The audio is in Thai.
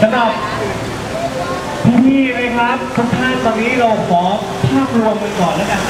สำหรับพี่ๆนะครับทุกท่านตอนนี้เราขอภาพรวมกันก่อนแล้วกัน